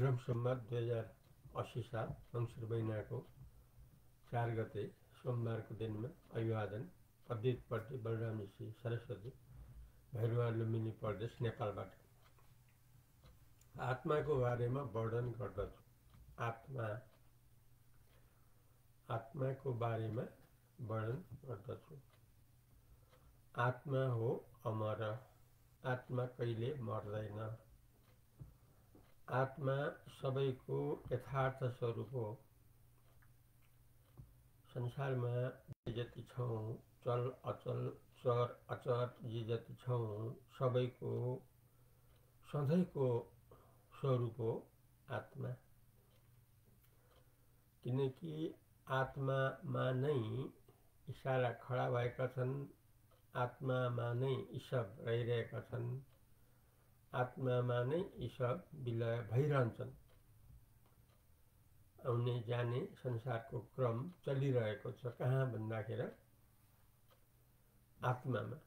विक्रम सम्मत दुई हजार अस्सी साल मङ्सिर महिनाको चार गते सोमबारको दिनमा अभिवादन पण्डितपट्टि बलराम ऋषि सरस्वती भैरवा लुम्बिनी प्रदेश नेपालबाट। आत्माको बारेमा वर्णन गर्दछु। आत्मा आत्माको बारेमा वर्णन गर्दछु। आत्मा हो अमर। आत्मा कहिले मर्दैन। आत्मा सबैको यथार्थ स्वरूप हो। संसारमा जे जति छौँ चल अचल चर अचर जे जति छौँ सबैको सधैँको स्वरूप हो आत्मा। किनकि आत्मामा नै इसारा खडा भएका छन् आत्मामा नै ईशब रहिरहेका छन्। आत्मामा नै यी सब विलय भइरहन्छन् आउने जाने संसारको क्रम चलिरहेको छ कहाँ भन्दाखेरि आत्मामा।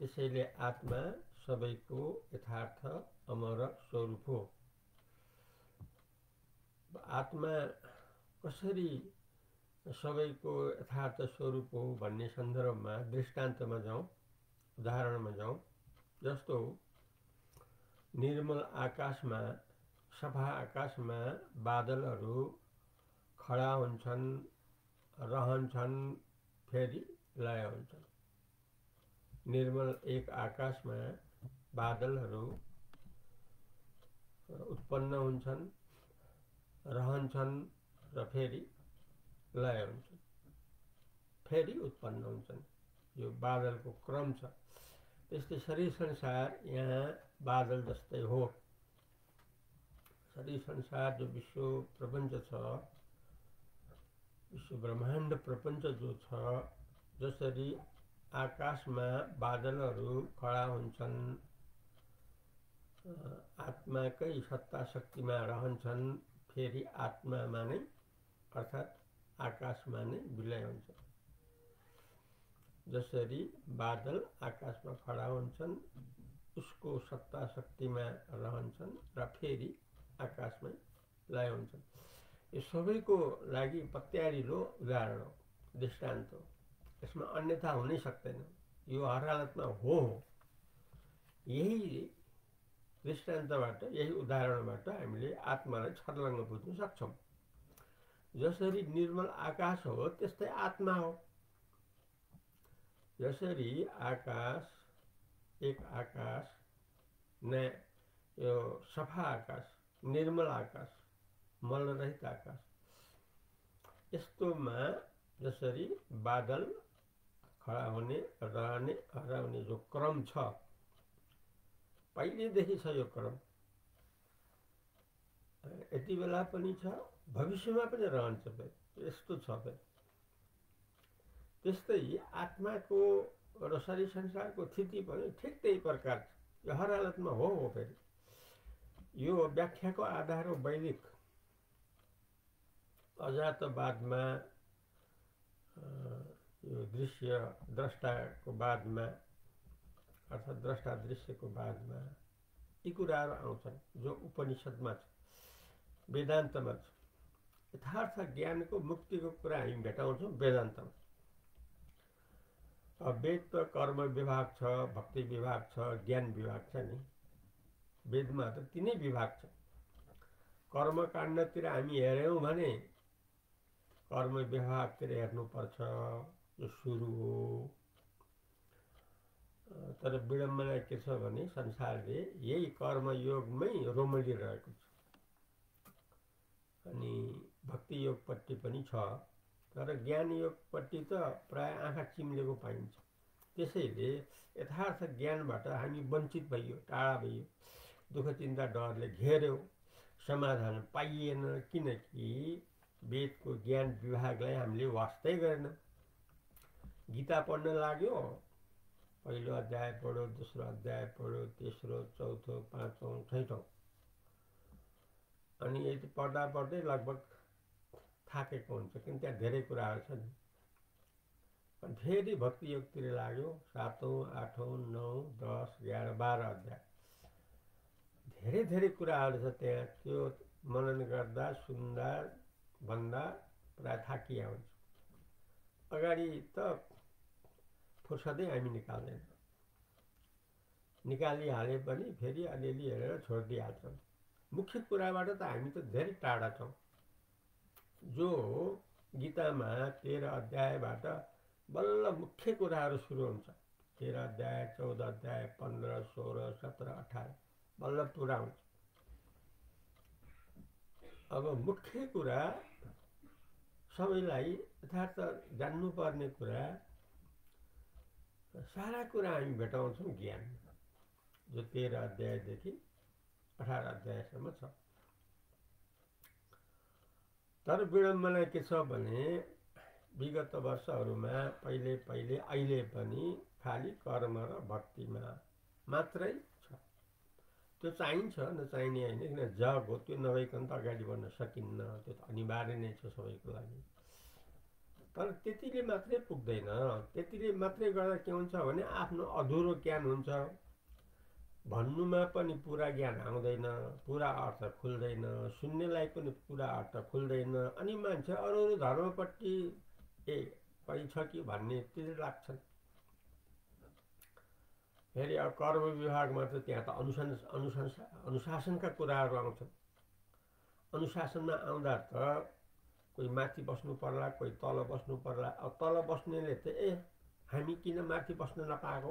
त्यसैले आत्मा सबैको यथार्थ अमर स्वरूप हो। आत्मा कसरी सबैको यथार्थ स्वरूप हो भन्ने सन्दर्भमा दृष्टान्तमा जाउँ उदाहरणमा जाउँ जस्तो निर्मल आकाशमा सफा आकाशमा बादलहरू खडा हुन्छन् रहन्छन् फेरि लय हुन्छन्। निर्मल एक आकाशमा बादलहरू उत्पन्न हुन्छन् रहन्छन् र फेरि लय हुन्छन्। फेरि उत्पन्न हुन्छन्। यो बादलको क्रम छ। त्यस्तै शरीर संसार यहाँ बादल जस्तै हो। शरीर संसार जो विश्व प्रपञ्च छ विश्व ब्रह्माण्ड प्रपञ्च जो छ जसरी आकाशमा बादलहरू खडा हुन्छन् आत्माकै सत्ता शक्तिमा रहन्छन् फेरि आत्मामा नै अर्थात् आकाशमा नै विलय हुन्छ जसरी बादल आकाशमा खडा हुन्छन् उसको सत्ता शक्तिमा रहन्छन् र फेरि आकाशमै लय यो सबैको लागि पत्यारिलो उदाहरण हो दृष्टान्त हो। यसमा अन्यथा हुनै सक्दैन। यो हर हालतमा हो। यही दृष्टान्तबाट यही उदाहरणबाट हामीले आत्मालाई छर्लङ्ग बुझ्न सक्छौँ। जसरी निर्मल आकाश हो त्यस्तै आत्मा हो। यसरी आकाश एक आकाश न यो सफा आकाश निर्मल आकाश मलरहित आकाश। यस्तोमा जसरी बादल खडा हुने रहने हराउने जो क्रम छ पहिलेदेखि छ यो क्रम। यति बेला पनि छ भविष्यमा पनि रहन्छ यस्तो छ फेरि। त्यस्तै आत्माको र शरीर संसारको स्थिति पनि ठिक त्यही प्रकार यो हर हालतमा हो हो फेरि। यो व्याख्याको आधार हो वैदिक। अजातवादमा यो दृश्य द्रष्टाको बादमा अर्थात् द्रष्टा दृश्यको बादमा यी कुराहरू आउँछन् जो उपनिषदमा छ वेदान्तमा छ यथार्थ ज्ञानको मुक्तिको कुरा हामी भेटाउँछौँ वेदान्तमा। वेद त कर्म विभाग छ भक्ति विभाग छ ज्ञान विभाग छ नि। वेदमा त तिनै विभाग छ। कर्मकाण्डतिर हामी हेऱ्यौँ भने कर्म विभागतिर हेर्नुपर्छ यो सुरु हो। तर विडम्बना के छ भने संसारले यही कर्मयोगमै रोमलिरहेको छ। अनि भक्ति योगपट्टि पनि छ। तर ज्ञान योगपट्टि त प्राय आँखा चिम्लेको पाइन्छ। त्यसैले यथार्थ ज्ञानबाट हामी वञ्चित भइयो टाढा भइयो दुःख चिन्ता डरले घेर्यो समाधान पाइएन किनकि वेदको ज्ञान विभागलाई हामीले वास्तै गरेन। गीता पढ्न लाग्यो पहिलो अध्याय पढ्यो दोस्रो अध्याय पढ्यो तेस्रो चौथो पाँचौँ छैटौँ अनि यति पढ्दा पढ्दै लगभग थाकेको हुन्छ किन त्यहाँ धेरै कुराहरू छन्। अनि फेरि भक्ति योगतिर लाग्यो सातौँ आठौँ नौ दस एघार बाह्र अध्याय। धेरै धेरै कुराहरू छ त्यहाँ। त्यो मनन गर्दा सुन्दा भन्दा प्रायः थाकिया हुन्छ। अगाडि त फुर्सदै हामी निकाल्दैन। निकालिहाले पनि फेरि अलिअलि हेरेर छोडिदिइहाल्छौँ। मुख्य कुराबाट त हामी त धेरै टाढा छौँ। जो गीतामा तेह्र अध्यायबाट बल्ल मुख्य कुराहरू सुरु हुन्छ। तेह्र अध्याय चौध अध्याय पन्ध्र सोह्र सत्र अठार बल्ल पुरा हुन्छ। अब मुख्य कुरा सबैलाई यथार्थ जान्नुपर्ने कुरा सारा कुरा हामी भेटाउँछौँ ज्ञान जो तेह्र अध्यायदेखि अठार अध्यायसम्म छ। तर विडम्बना के छ भने विगत वर्षहरूमा पहिले पहिले अहिले पनि खालि कर्म र भक्तिमा मात्रै छ। त्यो चाहिन्छ नचाहिने होइन किन जग हो त्यो नभइकन त अगाडि बढ्न सकिन्न त्यो त अनिवार्य नै छ सबैको लागि। तर त्यतिले मात्रै पुग्दैन त्यतिले मात्रै गर्दा के हुन्छ भने आफ्नो अधुरो ज्ञान हुन्छ। भन्नुमा पनि पुरा ज्ञान आउँदैन पुरा अर्थ खुल्दैन सुन्नेलाई पनि पुरा अर्थ खुल्दैन। अनि मान्छे अरू अरू धर्मपट्टि ए पनि छ कि? भन्ने त्यो लाग्छन्। फेरि अब कर्म विभागमा त त्यहाँ त अनुशासन अनुशासन अनुशासनका कुराहरू आउँछन्। अनुशासनमा आउँदा त कोही माथि बस्नु पर्ला कोही तल बस्नु पर्ला। अब तल बस्नेले त ए हामी किन माथि बस्न नपाएको?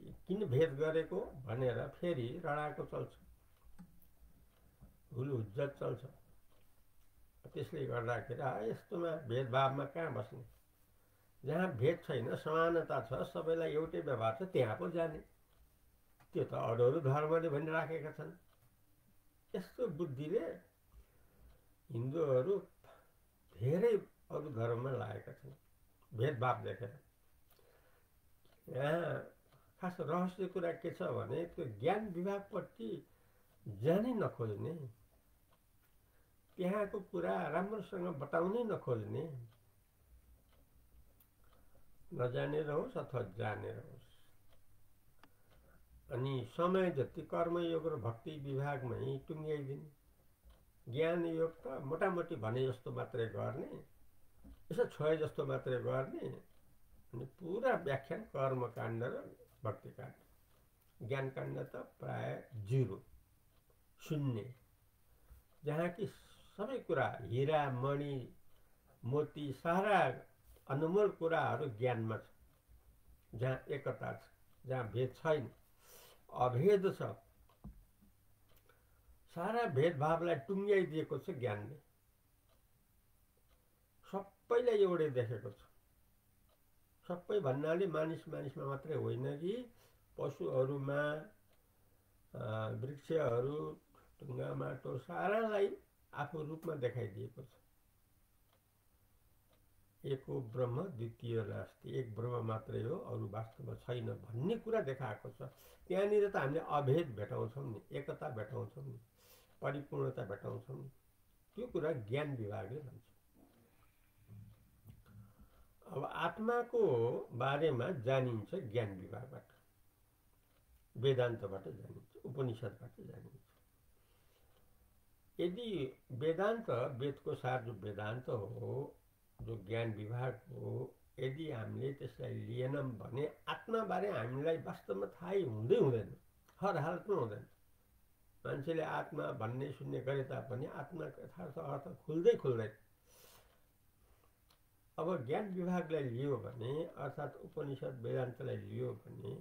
किन भेद गरेको भनेर फेरि रडाएको चल्छ। हुलहुज्जत चल्छ। त्यसले गर्दाखेरि यस्तोमा भेदभावमा कहाँ बस्ने? जहाँ भेद छैन समानता छ सबैलाई एउटै व्यवहार छ त्यहाँ पो जाने। त्यो त अरू अरू धर्मले भनिराखेका छन्। यस्तो बुद्धिले हिन्दूहरू धेरै अरू धर्ममा लागेका छन्। भेदभाव देखेर। यहाँ खास रहस्य कुरा के छ भने त्यो ज्ञान विभागपट्टि जानै नखोज्ने त्यहाँको कुरा राम्रोसँग बताउनै नखोज्ने नजानेर होस् अथवा जानेर होस् अनि समय जति कर्मयोग र भक्ति विभागमै टुङ्ग्याइदिने। ज्ञान योग त मोटामोटी भने जस्तो मात्रै गर्ने यसो छोए जस्तो मात्रै गर्ने अनि पुरा व्याख्यान कर्मकाण्ड र भक्तिकाण्ड ज्ञानकाण्ड त प्राय जिरो शून्य। जहाँ कि सबै कुरा हिरा मणि मोती सारा अनमोल कुराहरू ज्ञानमा छ। जहाँ एकता छ जहाँ भेद छैन अभेद छ। सारा भेदभावलाई टुङ्ग्याइदिएको छ ज्ञानले। सबैलाई एउटै देखेको छ। सबै भन्नाले मानिस मानिसमा मात्रै होइन कि पशुहरूमा वृक्षहरू ढुङ्गा माटो सारालाई आफू रूपमा देखाइदिएको छ एको ब्रह्म द्वितीय नास्ति एक ब्रह्म मात्रै हो अरू वास्तवमा छैन भन्ने कुरा देखाएको छ। त्यहाँनिर त हामीले अभेद भेटाउँछौँ नि एकता भेटाउँछौँ नि परिपूर्णता भेटाउँछौँ नि। त्यो कुरा ज्ञान विभागले भन्छ। अब आत्माको बारेमा जानिन्छ ज्ञान विभागबाट। वेदान्तबाट जानिन्छ उपनिषदबाट जानिन्छ। यदि वेदान्त वेदको सार जो वेदान्त हो जो ज्ञान विभाग हो यदि हामीले त्यसलाई लिएनौँ भने आत्माबारे हामीलाई वास्तवमा थाहै हुँदै हुँदैन हर हालतमा हुँदैन। मान्छेले आत्मा भन्ने सुन्ने गरे तापनि आत्माको यथार्थ अर्थ खुल्दै खुल्दैन। अब ज्ञान विभागलाई लियो भने अर्थात् उपनिषद वेदान्तलाई लियो भने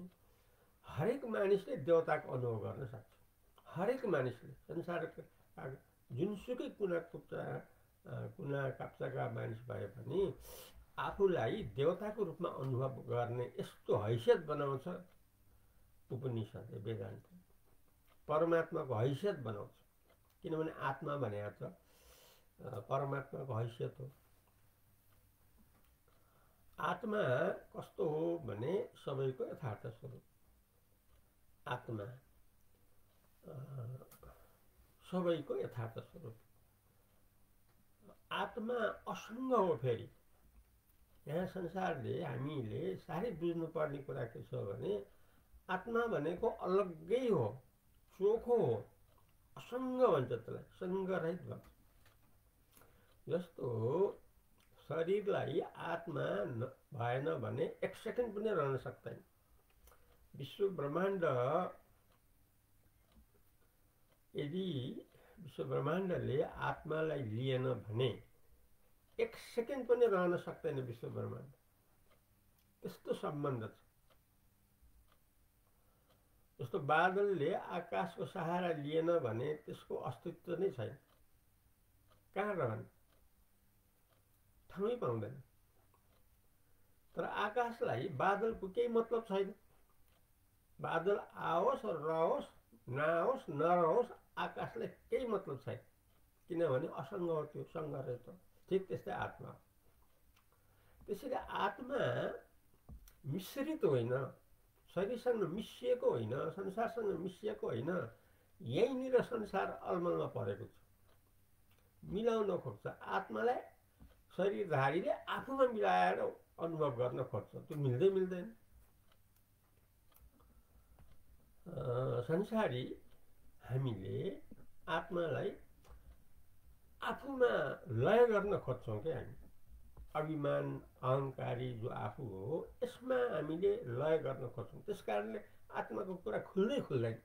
हरेक मानिसले देवताको अनुभव गर्न सक्छ। हरेक मानिसले संसारका जुनसुकै कुना कुप्चा कुना काप्चाका मानिस भए पनि आफूलाई देवताको रूपमा अनुभव गर्ने यस्तो हैसियत बनाउँछ उपनिषदले वेदान्त। परमात्माको हैसियत बनाउँछ। किनभने आत्मा भनेको छ परमात्माको हैसियत हो। आत्मा कस्तो हो भने सबैको यथार्थ स्वरूप। आत्मा सबैको यथार्थ स्वरूप। आत्मा असङ्ग हो फेरि। यहाँ संसारले हामीले साह्रै बुझ्नुपर्ने कुरा के छ भने आत्मा भनेको अलग्गै हो चोखो हो असङ्ग भन्छ त्यसलाई सङ्गरहित भन्छ। जस्तो शरीरलाई आत्मा भएन भने एक सेकेन्ड पनि रहन सक्दैन। विश्व ब्रह्माण्ड यदि विश्व ब्रह्माण्डले आत्मालाई लिएन भने एक सेकेन्ड पनि रहन सक्दैन विश्व ब्रह्माण्ड। त्यस्तो सम्बन्ध छ। जस्तो बादलले आकाशको सहारा लिएन भने त्यसको अस्तित्व नै छैन। कहाँ रहने? ठाउँै पाउँदैन। तर आकाशलाई बादलको केही मतलब छैन। बादल आओस् रहोस् नआओस् नरहोस् आकाशलाई केही मतलब छैन। किनभने असङ्ग हो त्यो सङ्ग रहेछ ठिक त्यस्तै आत्मा त्यसैले आत्मा मिश्रित होइन शरीरसँग मिसिएको होइन संसारसँग मिसिएको होइन यहीँनिर संसार अलमलमा परेको छ। मिलाउन खोज्छ। आत्मालाई शरीरधारीले आफूमा मिलाएर अनुभव गर्न खोज्छ त्यो मिल्दै मिल्दैन संसारी हामीले आत्मालाई आफूमा लय गर्न खोज्छौँ क्या हामी अभिमान अहङ्कारी जो आफू हो यसमा हामीले लय गर्न खोज्छौँ त्यस कारणले आत्माको कुरा खुल्दै खुल्दैन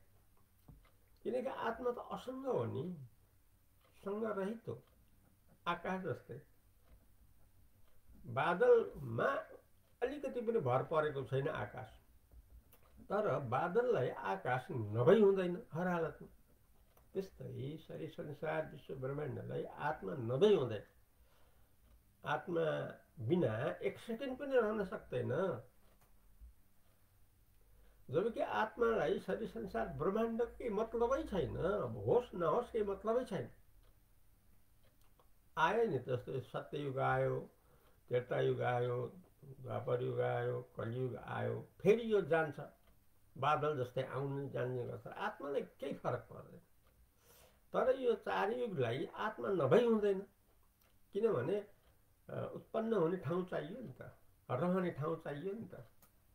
किनकि आत्मा त असङ्ग हो नि सङ्गरहित हो आकाश जस्तै बादलमा अलिकति पनि भर परेको छैन आकाश। तर बादललाई आकाश नभई हुँदैन हर हालतमा त्यस्तै शरीर संसार विश्व ब्रह्माण्डलाई आत्मा नभई हुँदैन। आत्मा बिना एक सेकेन्ड पनि रहन सक्दैन। जबकि आत्मालाई शरीर संसार ब्रह्माण्डकै मतलबै छैन होस् नहोस् केही मतलबै छैन। आयो नि जस्तो सत्ययुग आयो। त्रेतायुग आयो द्वापर युग आयो कलियुग आयो फेरि यो जान्छ। बादल जस्तै आउने जान्ने गर्छ। आत्मालाई केही फरक पर्दैन। तर यो चार युगलाई आत्मा नभई हुँदैन किनभने उत्पन्न हुने ठाउँ चाहियो नि त। रहने ठाउँ चाहियो नि त।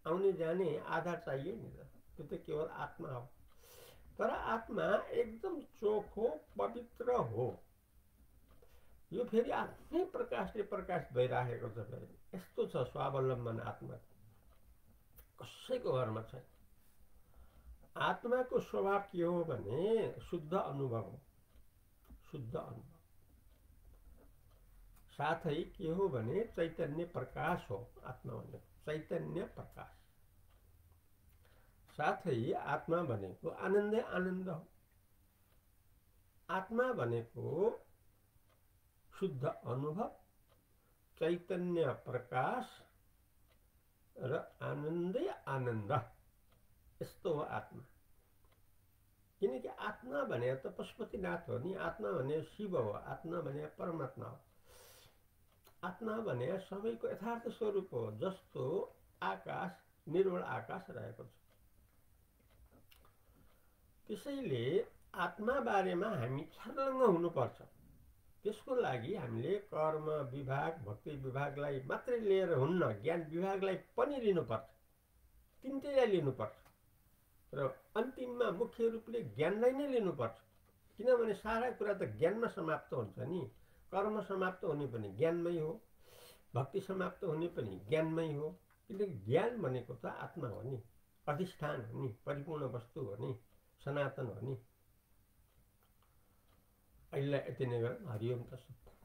आउने जाने आधार चाहियो नि त। त्यो त केवल आत्मा हो। तर आत्मा एकदम चोखो पवित्र हो। यो फेरि आफ्नै प्रकाशले प्रकाश भइराखेको छ फेरि। यस्तो छ स्वावलम्बन आत्मा। कसैको घरमा छैन। आत्माको स्वभाव के हो भने शुद्ध अनुभव हो। शुद्ध अनुभव। साथै के हो भने चैतन्य प्रकाश हो आत्मा भनेको। चैतन्य प्रकाश। साथै आत्मा भनेको आनन्दै आनन्द हो। आत्मा भनेको शुद्ध अनुभव चैतन्य प्रकाश र आनन्दै आनन्द यस्तो हो आत्मा किनकि आत्मा भने त पशुपतिनाथ हो नि आत्मा भने शिव हो आत्मा भने परमात्मा हो आत्मा भने सबैको यथार्थ स्वरूप हो जस्तो आकाश निर्मल आकाश रहेको छ त्यसैले आत्मा बारेमा हामी छर्लङ्ग हुनुपर्छ त्यसको लागि हामीले कर्म विभाग भक्ति विभागलाई मात्रै लिएर हुन्न ज्ञान विभागलाई पनि लिनुपर्छ। तिनटैलाई लिनुपर्छ। र अन्तिममा मुख्य रूपले ज्ञानलाई नै लिनुपर्छ। किनभने सारा कुरा त ज्ञानमा समाप्त हुन्छ नि। कर्म समाप्त हुने पनि ज्ञानमै हो। भक्ति समाप्त हुने पनि ज्ञानमै हो। किनकि ज्ञान भनेको त आत्मा हो नि। अधिष्ठान हो नि। परिपूर्ण वस्तु हो नि। सनातन हो नि। अहिले यति नै गरौँ हरिओम तस्व